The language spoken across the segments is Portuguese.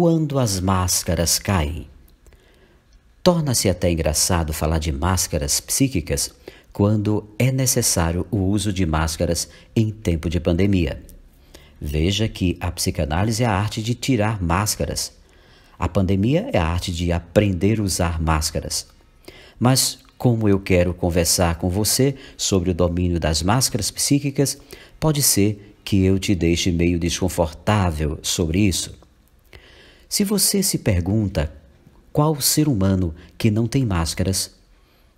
quando as máscaras caem. Torna-se até engraçado falar de máscaras psíquicas quando é necessário o uso de máscaras em tempo de pandemia. Veja que a psicanálise é a arte de tirar máscaras. A pandemia é a arte de aprender a usar máscaras. Mas, como eu quero conversar com você sobre o domínio das máscaras psíquicas, pode ser que eu te deixe meio desconfortável sobre isso. Se você se pergunta qual ser humano que não tem máscaras,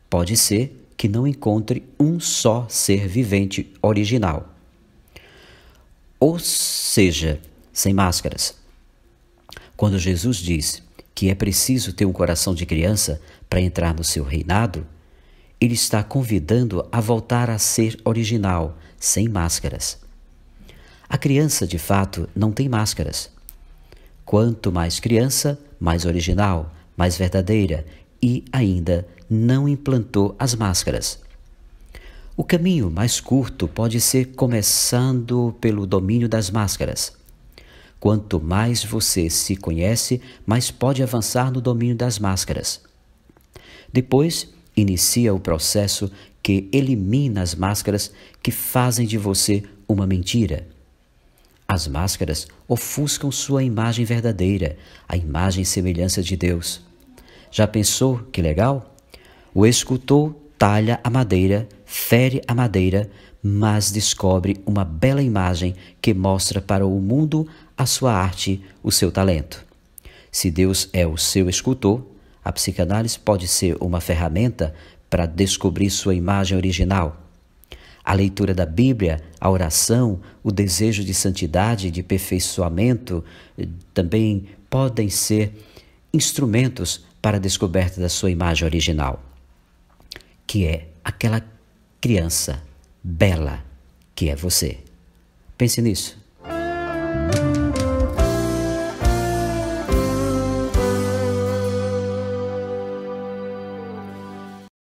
pode ser que não encontre um só ser vivente original. Ou seja, sem máscaras. Quando Jesus diz que é preciso ter um coração de criança para entrar no seu reinado, ele está convidando a voltar a ser original, sem máscaras. A criança, de fato, não tem máscaras. Quanto mais criança, mais original, mais verdadeira e ainda não implantou as máscaras. O caminho mais curto pode ser começando pelo domínio das máscaras. Quanto mais você se conhece, mais pode avançar no domínio das máscaras. Depois, inicia o processo que elimina as máscaras que fazem de você uma mentira. As máscaras ofuscam sua imagem verdadeira, a imagem e semelhança de Deus. Já pensou que legal? O escultor talha a madeira, fere a madeira, mas descobre uma bela imagem que mostra para o mundo a sua arte, o seu talento. Se Deus é o seu escultor, a psicanálise pode ser uma ferramenta para descobrir sua imagem original a leitura da Bíblia, a oração, o desejo de santidade, de aperfeiçoamento eh, também podem ser instrumentos para a descoberta da sua imagem original, que é aquela criança bela que é você. Pense nisso.